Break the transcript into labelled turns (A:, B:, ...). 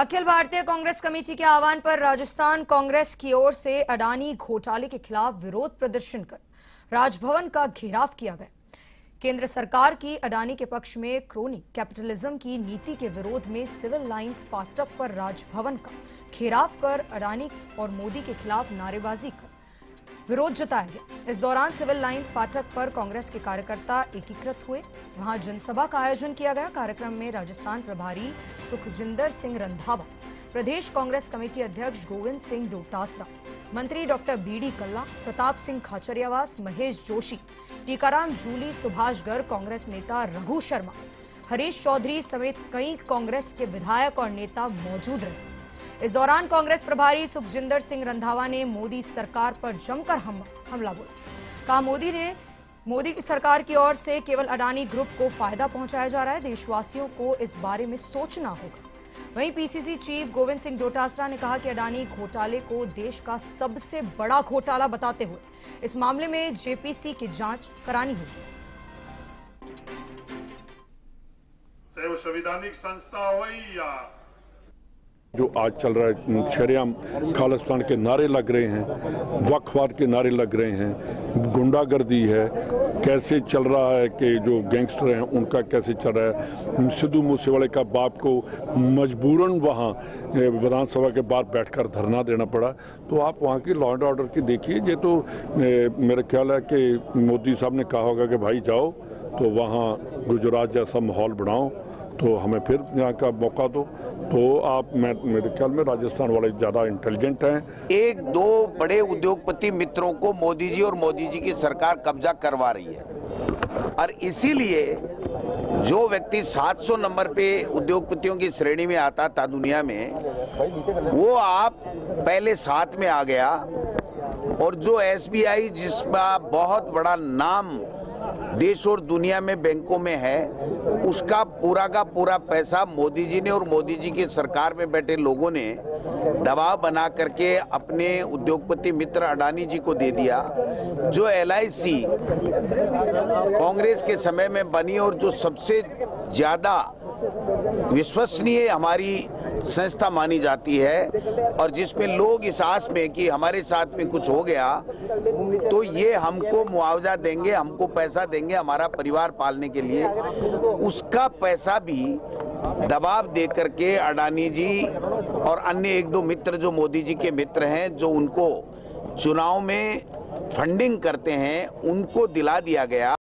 A: Akhil Bharatiya Congress committee के आह्वान पर राजस्थान कांग्रेस की ओर से अडानी घोटाले के खिलाफ विरोध प्रदर्शन कर राजभवन का घेराव किया गया। केंद्र सरकार की अडानी के पक्ष में क्रोनी कैपिटलिज्म की नीति के विरोध में सिविल लाइंस फाटक पर राजभवन का घेराव कर अडानी और मोदी के खिलाफ नारेबाजी कर। विरोध जताया गया। इस दौरान सिविल लाइंस फाटक पर कांग्रेस के कार्यकर्ता एकीकृत हुए। वहाँ जनसभा का आयोजन किया गया। कार्यक्रम में राजस्थान प्रभारी सुखजिंदर सिंह रंधावा, प्रदेश कांग्रेस कमेटी अध्यक्ष गोविंद सिंह डोटासरा, मंत्री डॉक्टर बीडी कल्ला, प्रताप सिंह खाचरियावास, महेश जोशी, टीकाराम जूली, सुभाष गर्ग, कांग्रेस नेता रघु शर्मा, हरीश चौधरी समेत कई कांग्रेस के विधायक और नेता मौजूद रहे। इस दौरान कांग्रेस प्रभारी सुखजिंदर सिंह रंधावा ने मोदी सरकार पर जमकर हम, हमला बोला। कहा मोदी ने मोदी की सरकार की ओर से केवल अडानी ग्रुप को फ़ायदा पहुँचाया जा रहा है देशवासियों को इस बारे में सोचना होगा। वहीं पीसीसी चीफ गोविंद सिंह डोटासरा ने कहा कि अडानी घोटाले को देश का सबसे बड़ा घोटाला बताते हुए इस मामले में जेपीसी की जाँच करानी होगी।
B: संविधानिक संस्था हो या
C: जो आज चल रहा है शरियाम खालिस्तान के नारे लग रहे हैं वक्फवाद के नारे लग रहे हैं, गुंडागर्दी है, कैसे चल रहा है कि जो गैंगस्टर हैं, उनका कैसे चल रहा है? सिद्धू मूसेवाले का बाप को मजबूरन वहाँ विधानसभा के बाहर बैठकर धरना देना पड़ा। तो आप वहाँ की लॉ एंड ऑर्डर की देखिए, ये तो मेरा ख्याल है कि मोदी साहब ने कहा होगा कि, भाई जाओ तो वहाँ गुजरात जैसा माहौल बनाओ तो हमें फिर यहाँ का मौका दो। तो आप मेरे ख्याल में राजस्थान वाले ज़्यादा इंटेलिजेंट हैं।
D: एक, दो बड़े उद्योगपति मित्रों को मोदी जी और मोदी जी की सरकार कब्जा करवा रही है। और इसीलिए जो व्यक्ति 700 नंबर पे उद्योगपतियों की श्रेणी में आता था दुनिया में, वो आप पहले साथ में आ गया। और जो एसबीआई, जिसका बहुत बड़ा नाम देश और दुनिया में बैंकों में है, उसका पूरा का पूरा पैसा मोदी जी ने और मोदी जी की सरकार में बैठे लोगों ने दबाव बना करके अपने उद्योगपति मित्र अडानी जी को दे दिया, जो एलआईसी कांग्रेस के समय में बनी और जो सबसे ज़्यादा विश्वसनीय हमारी संस्था मानी जाती है और जिसमें लोग इस आस में कि हमारे साथ में कुछ हो गया तो ये हमको मुआवजा देंगे, हमको पैसा देंगे हमारा परिवार पालने के लिए। उसका पैसा भी दबाव दे करके अडानी जी और अन्य एक दो मित्र जो मोदी जी के मित्र हैं, जो उनको चुनाव में फंडिंग करते हैं, उनको दिला दिया गया।